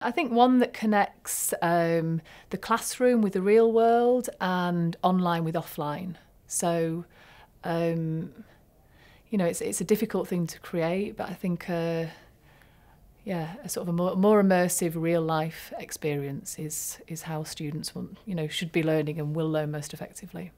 I think one that connects um, the classroom with the real world and online with offline. So, um, you know, it's it's a difficult thing to create, but I think, uh, yeah, a sort of a more, more immersive real life experience is is how students want, you know, should be learning and will learn most effectively.